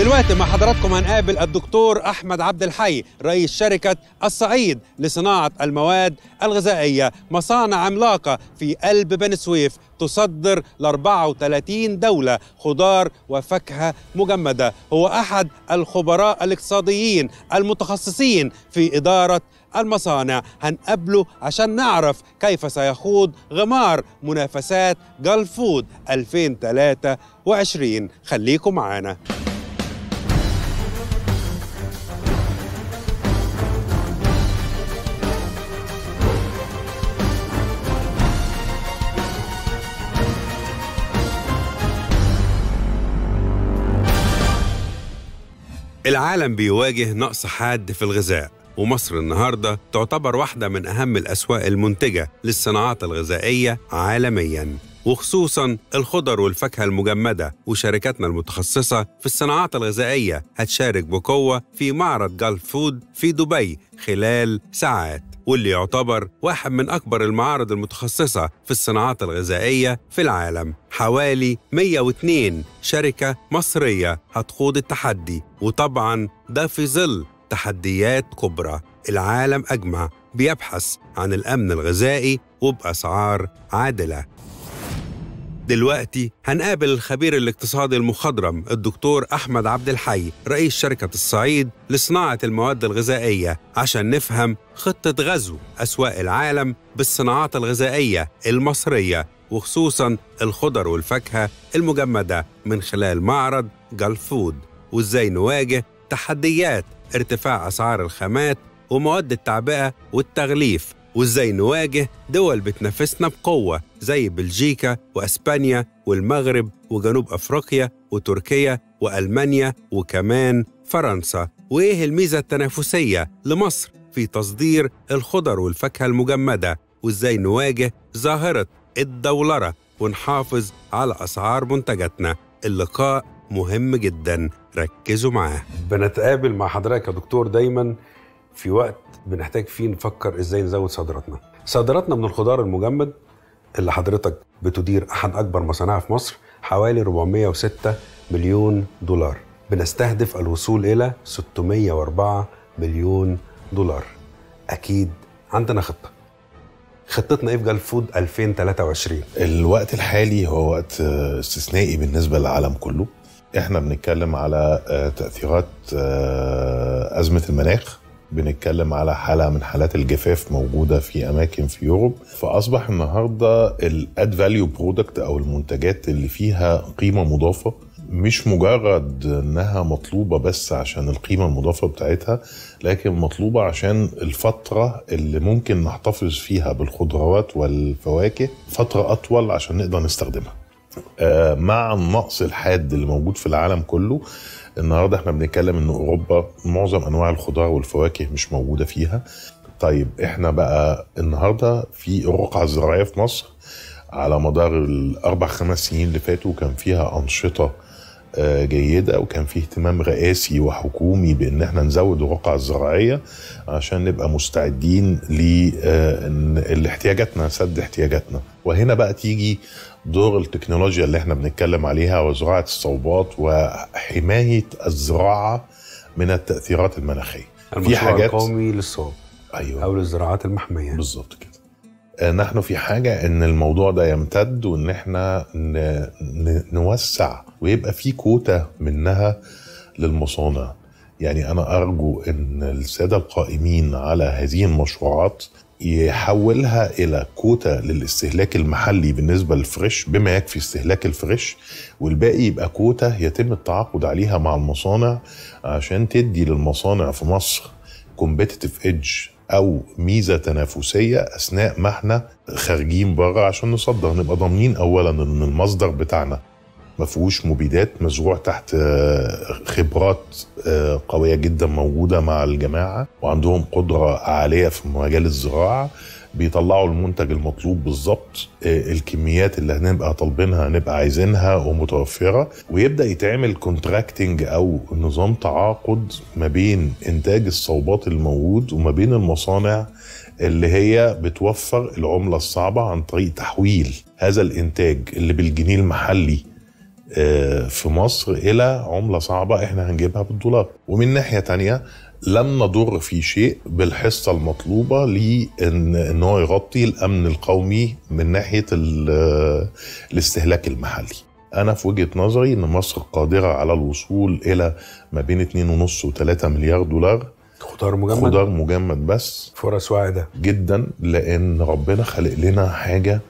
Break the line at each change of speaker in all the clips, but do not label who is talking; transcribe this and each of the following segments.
دلوقتي مع حضراتكم هنقابل الدكتور أحمد عبد الحي رئيس شركة الصعيد لصناعة المواد الغذائية. مصانع عملاقة في قلب بني سويف تصدر ل 34 دولة خضار وفاكهة مجمدة. هو أحد الخبراء الاقتصاديين المتخصصين في إدارة المصانع. هنقابله عشان نعرف كيف سيخوض غمار منافسات جلف فود 2023 خليكم معانا. العالم بيواجه نقص حاد في الغذاء ومصر النهارده تعتبر واحدة من أهم الأسواق المنتجة للصناعات الغذائية عالمياً وخصوصا الخضر والفاكهة المجمدة وشركاتنا المتخصصة في الصناعات الغذائية هتشارك بقوة في معرض جلف فود في دبي خلال ساعات. واللي يعتبر واحد من أكبر المعارض المتخصصة في الصناعات الغذائية في العالم. حوالي 102 شركة مصرية هتخوض التحدي وطبعا ده في ظل تحديات كبرى. العالم أجمع بيبحث عن الأمن الغذائي وبأسعار عادلة. دلوقتي هنقابل الخبير الاقتصادي المخضرم الدكتور أحمد عبد الحي رئيس شركة الصعيد لصناعة المواد الغذائية عشان نفهم خطة غزو أسواق العالم بالصناعات الغذائية المصرية وخصوصا الخضر والفاكهة المجمدة من خلال معرض جلف فود وإزاي نواجه تحديات ارتفاع أسعار الخامات ومواد التعبئة والتغليف وازاي نواجه دول بتنافسنا بقوة زي بلجيكا وأسبانيا والمغرب وجنوب أفريقيا وتركيا وألمانيا وكمان فرنسا. وإيه الميزة التنافسية لمصر في تصدير الخضر والفاكهة المجمدة؟ وإزاي نواجه ظاهرة الدولرة ونحافظ على أسعار منتجاتنا؟ اللقاء مهم جدا. ركزوا معاه. بنتقابل مع حضرتك يا دكتور دايما. في وقت بنحتاج فيه نفكر إزاي نزود صادراتنا صادراتنا من الخضار المجمد اللي حضرتك بتدير أحد أكبر مصانعها في مصر حوالي 406 مليون دولار. بنستهدف الوصول إلى 604 مليون دولار. أكيد عندنا خطة. خطتنا إيه في جلف فود 2023
الوقت الحالي هو وقت استثنائي بالنسبة للعالم كله. إحنا بنتكلم على تأثيرات أزمة المناخ. بنتكلم على حاله من حالات الجفاف موجودة في أماكن في Europe. فأصبح النهارده ال added value product أو المنتجات اللي فيها قيمة مضافة مش مجرد إنها مطلوبة بس عشان القيمة المضافة بتاعتها لكن مطلوبة عشان الفترة اللي ممكن نحتفظ فيها بالخضروات والفواكه فترة أطول عشان نقدر نستخدمها. مع النقص الحاد اللي موجود في العالم كله النهارده إحنا بنتكلم إن أوروبا معظم أنواع الخضار والفواكه مش موجودة فيها. طيب إحنا بقى النهارده في الرقعه الزراعيه في مصر على مدار الأربع خمس سنين اللي فاتوا كان فيها أنشطة جيدة وكان فيه اهتمام رئاسي وحكومي بأن إحنا نزود الرقعة الزراعية عشان نبقى مستعدين لاحتياجاتنا سد احتياجاتنا. وهنا بقى تيجي دور التكنولوجيا اللي إحنا بنتكلم عليها وزراعة الصوبات وحماية الزراعة من التأثيرات المناخية.
في حاجات القومي للصوب
أيوة.
أو للزراعات المحمية.
بالظبط كده. نحن في حاجة إن الموضوع ده يمتد وإن إحنا نوسع ويبقى في كوتا منها للمصانع. يعني أنا أرجو إن السادة القائمين على هذه المشروعات يحولها إلى كوتا للاستهلاك المحلي بالنسبة لل fresh بما يكفي استهلاك ال fresh والباقي يبقى كوتا يتم التعاقد عليها مع المصانع عشان تدي للمصانع في مصر competitive edge أو ميزة تنافسية أثناء ما إحنا خارجين بره عشان نصدر نبقى ضامنين اولا إن المصدر بتاعنا ما فيهوش مبيدات مزروع تحت خبرات قوية جدا موجودة مع الجماعة وعندهم قدرة عالية في مجال الزراعة. بيطلعوا المنتج المطلوب بالظبط. الكميات اللي هنبقى طالبينها هنبقى عايزينها ومتوفرة. ويبدأ يتعمل كونتراكتنج أو نظام تعاقد ما بين إنتاج الصوبات الموجود وما بين المصانع اللي هي بتوفر العملة الصعبة عن طريق تحويل هذا الإنتاج اللي بالجنيه المحلي آه، في مصر إلى عملة صعبة إحنا هنجيبها بالدولار. ومن ناحية تانية لم نضر في شيء بالحصة المطلوبة لأن إن هو يغطي الأمن القومي من ناحية ال- الاستهلاك المحلي. أنا في وجهة نظري إن مصر قادرة على الوصول إلى ما بين 2.5 و3 مليار دولار.
خضار مجمد؟
خضار مجمد بس.
فرص واعدة.
جدا لأن ربنا خلق لنا حاجة.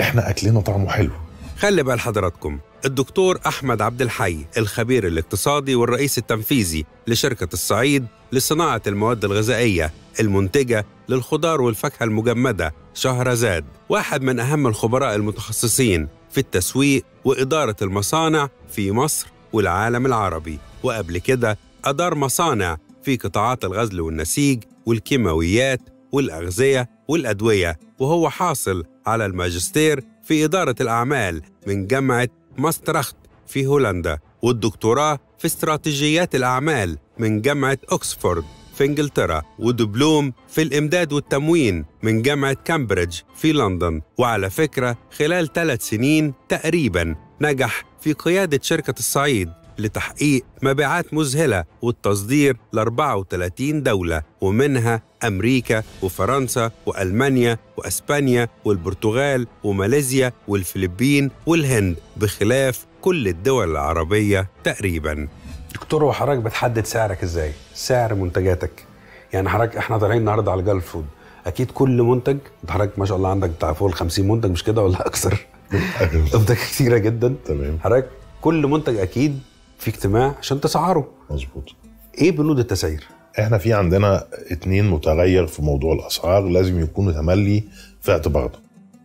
إحنا أكلنا طعمه حلو.
خلي بال حضراتكم الدكتور أحمد عبد الحي الخبير الاقتصادي والرئيس التنفيذي لشركة الصعيد لصناعة المواد الغذائية المنتجة للخضار والفاكهة المجمدة شهرزاد واحد من أهم الخبراء المتخصصين في التسويق وإدارة المصانع في مصر والعالم العربي. وقبل كده أدار مصانع في قطاعات الغزل والنسيج والكيماويات والأغذية والأدوية وهو حاصل على الماجستير في إدارة الأعمال من جامعة ماستريخت في هولندا والدكتوراه في استراتيجيات الأعمال من جامعة أكسفورد في إنجلترا ودبلوم في الإمداد والتموين من جامعة كامبريدج في لندن. وعلى فكرة خلال ثلاث سنين تقريبا نجح في قيادة شركة الصعيد. لتحقيق مبيعات مذهلة والتصدير ل 34 دولة ومنها أمريكا وفرنسا وألمانيا وأسبانيا والبرتغال وماليزيا والفلبين والهند بخلاف كل الدول العربية تقريبا. دكتور هو حضرتك بتحدد سعرك إزاي؟ سعر منتجاتك. يعني حضرتك إحنا طالعين النهارده على Gulfood. أكيد كل منتج انت حضرتك ما شاء الله عندك بتاع فوق ال 50 منتج مش كده ولا أكثر؟ منتج كتيرة جدا.
تمام.
حضرتك كل منتج أكيد في اجتماع عشان تسعره.
مظبوط.
إيه بنود التسعير؟
إحنا في عندنا اتنين متغير في موضوع الأسعار لازم يكونوا تملي في اعتبارنا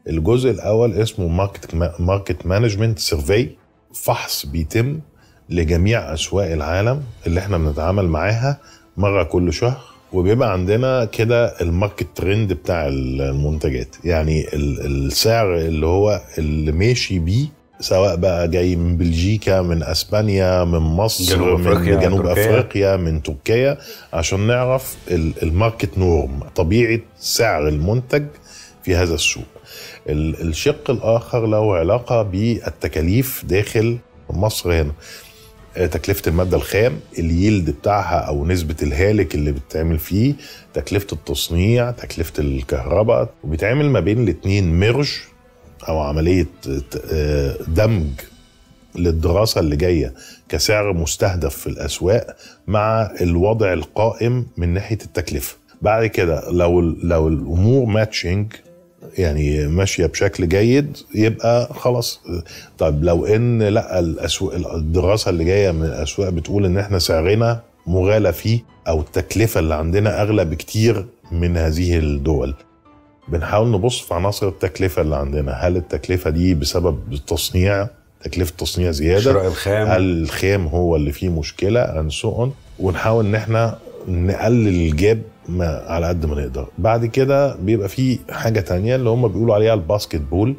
الجزء الأول اسمه market market management survey فحص بيتم لجميع أسواق العالم اللي إحنا بنتعامل معاها مرة كل شهر وبيبقى عندنا كده ال market trend بتاع المنتجات. يعني ال- السعر اللي هو اللي ماشي بيه سواء بقى جاي من بلجيكا من أسبانيا من مصر
جنوب أفريقيا،
من جنوب
تركيا.
أفريقيا من تركيا عشان نعرف ال- ال market norm طبيعة سعر المنتج في هذا السوق ال- الشق الآخر له علاقة بالتكاليف داخل مصر هنا آه، تكلفة المادة الخام اليلد بتاعها أو نسبة الهالك اللي بتتعمل فيه تكلفة التصنيع تكلفة الكهرباء وبيتعمل ما بين الاتنين ميرج أو عملية آه، دمج للدراسة اللي جاية كسعر مستهدف في الأسواق مع الوضع القائم من ناحية التكلفة. بعد كده لو لو الأمور matching يعني ماشية بشكل جيد يبقى خلاص. طيب لو إن لأ الاسواق الدراسة اللي جاية من الأسواق بتقول إن إحنا سعرنا مغالى فيه أو التكلفة اللي عندنا أغلى بكتير من هذه الدول. بنحاول نبص في عناصر التكلفة اللي عندنا. هل التكلفة دي بسبب التصنيع تكلفة تصنيع زيادة؟
شراء الخام.
هل الخام هو اللي فيه مشكلة؟ and so ونحاول إن إحنا نقلل ال gap ما على قد ما نقدر. بعد كده بيبقى في حاجة تانية اللي هم بيقولوا عليها ال basket pool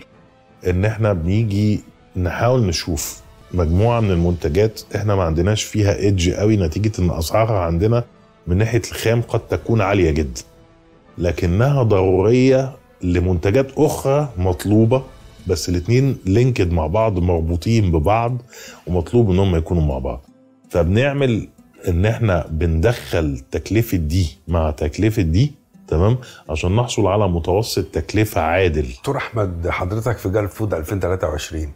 إن إحنا بنيجي نحاول نشوف مجموعة من المنتجات إحنا ما عندناش فيها edge قوي نتيجة إن أسعارها عندنا من ناحية الخام قد تكون عالية جدا. لكنها ضرورية لمنتجات أخرى مطلوبة بس الاتنين linked مع بعض مربوطين ببعض ومطلوب إن هم يكونوا مع بعض. فبنعمل إن إحنا بندخل تكلفة دي مع تكلفة دي تمام؟ عشان نحصل على متوسط تكلفة عادل.
دكتور أحمد حضرتك في Gulfood 2023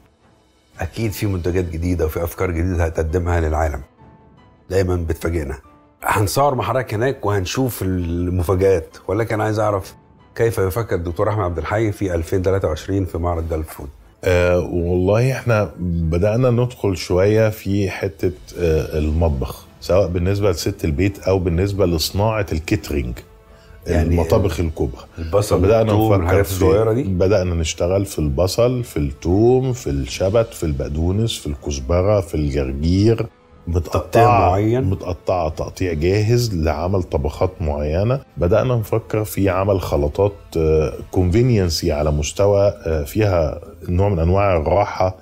أكيد في منتجات جديدة وفي أفكار جديدة هتقدمها للعالم. دايما بتفاجئنا. هنصور مع حضرتك هناك وهنشوف المفاجآت. ولكن عايز أعرف كيف يفكر الدكتور أحمد عبد الحي في 2023 في معرض Gulfood؟
آه والله إحنا بدأنا ندخل شوية في حتة آه المطبخ سواء بالنسبة لست البيت أو بالنسبة لصناعة الكيترينج
يعني
المطابخ الكبرى.
البصل والثوم
نفكر
الصغيرة دي؟
بدأنا نشتغل في البصل في الثوم في الشبت في البقدونس في الكزبرة في الجرجير. متقطعة
معين؟
متقطعة تقطيع جاهز لعمل طبخات معينة. بدأنا نفكر في عمل خلطات convenience على مستوى آه، فيها نوع من أنواع الراحة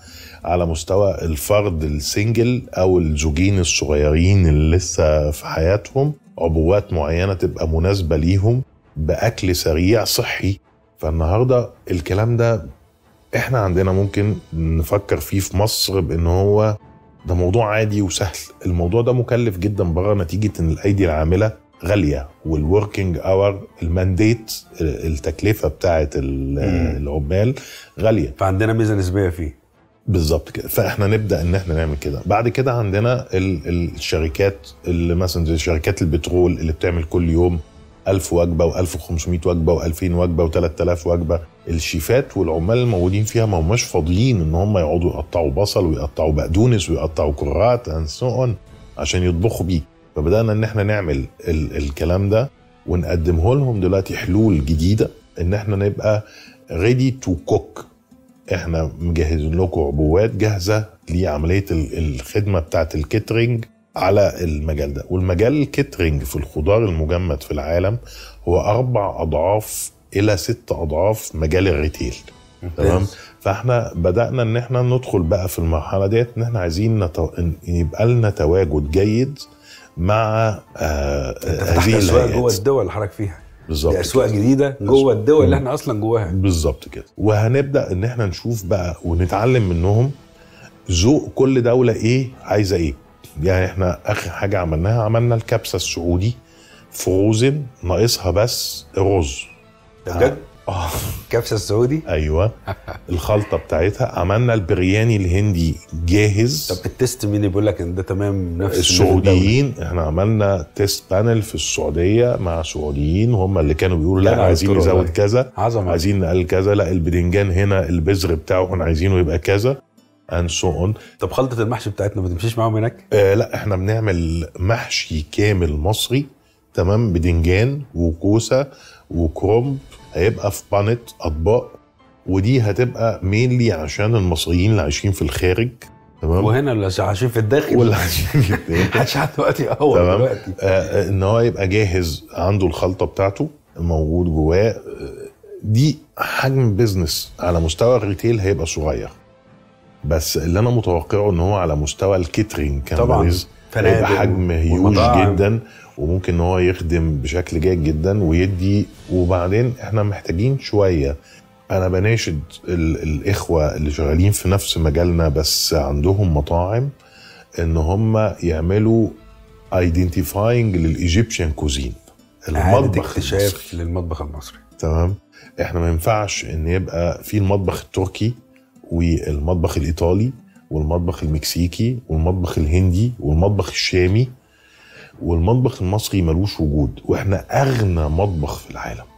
على مستوى الفرد ال single أو الزوجين الصغيرين اللي لسه في حياتهم. عبوات معينة تبقى مناسبة ليهم بأكل سريع صحي. فالنهاردة الكلام ده إحنا عندنا ممكن نفكر فيه في مصر بإن هو ده موضوع عادي وسهل. الموضوع ده مكلف جدا بره نتيجة إن الأيدي العاملة غالية وال working hour ال man-day التكلفة بتاعه ال- العمال غالية.
فعندنا ميزة نسبية فيه.
بالظبط كده. فإحنا نبدأ إن إحنا نعمل كده. بعد كده عندنا ال- ال- الشركات اللي مثلا زي شركات البترول اللي بتعمل كل يوم 1000 وجبة و1500 وجبة و2000 وجبة و3000 وجبة. الشيفات والعمال الموجودين فيها ما هماش فاضيين إن هم يقعدوا يقطعوا بصل ويقطعوا بقدونس ويقطعوا كرات so on عشان يطبخوا بيه. فبدأنا إن إحنا نعمل ال- الكلام ده ونقدمه لهم دلوقتي حلول جديدة إن إحنا نبقى ready to cook إحنا مجهزين لكم عبوات جاهزة لعملية ال- الخدمة بتاعت ال catering على المجال ده. والمجال ال catering في الخضار المجمد في العالم هو أربع أضعاف إلى ست أضعاف مجال ال retail. تمام؟ فإحنا بدأنا إن إحنا ندخل بقى في المرحلة ديت إن إحنا عايزين نتو... إن يبقى لنا تواجد جيد مع آه هذه
أسواق جوه الدول اللي حضرتك فيها.
بالظبط أسواق.
جديدة جوه الدول اللي إحنا أصلا جواها.
بالظبط كده. وهنبدأ إن إحنا نشوف بقى ونتعلم منهم ذوق كل دولة إيه عايزة إيه. يعني إحنا آخر حاجة عملناها عملنا الكبسة السعودي فروزن ناقصها بس رز.
ده بجد؟
آه.
الكبسه السعودي؟
أيوه. الخلطة بتاعتها عملنا البرياني الهندي جاهز.
طب ال taste مين اللي بيقول لك إن ده تمام نفس؟
السعوديين إحنا عملنا taste panel في السعودية مع سعوديين هم اللي كانوا بيقولوا
لأ،
عايزين نزود. كذا
عظمة.
عايزين نقل كذا لأ البدنجان هنا البذر بتاعه إحنا عايزينه يبقى كذا. And so on.
طب خلطة المحشي بتاعتنا ما تمشيش معاهم هناك؟
آه لا إحنا بنعمل محشي كامل مصري تمام بدنجان وكوسة وكرنب هيبقى في بانت أطباق ودي هتبقى mainly عشان المصريين اللي عايشين في الخارج تمام؟
وهنا اللي عايشين في الداخل.
واللي عايشين في الداخل.
حد دلوقتي يقور
تمام.
دلوقتي.
آه، آه، إن هو يبقى جاهز عنده الخلطة بتاعته موجود جواه. آه، دي حجم business على مستوى ال retail هيبقى صغير. بس اللي أنا متوقعه إن هو على مستوى ال catering
طبعاً.
companies
فنادق
هيبقى حجم هيوج. جدا وممكن إن هو يخدم بشكل جيد جدا ويدي وبعدين إحنا محتاجين شوية أنا بناشد ال- الإخوة اللي شغالين في نفس مجالنا بس عندهم مطاعم إن هم يعملوا identifying لل Egyptian
cuisine
المطبخ.
اكتشاف للمطبخ المصري
تمام إحنا ما ينفعش إن يبقى في المطبخ التركي والمطبخ الإيطالي والمطبخ المكسيكي والمطبخ الهندي والمطبخ الشامي والمطبخ المصري ملوش وجود وإحنا أغنى مطبخ في العالم.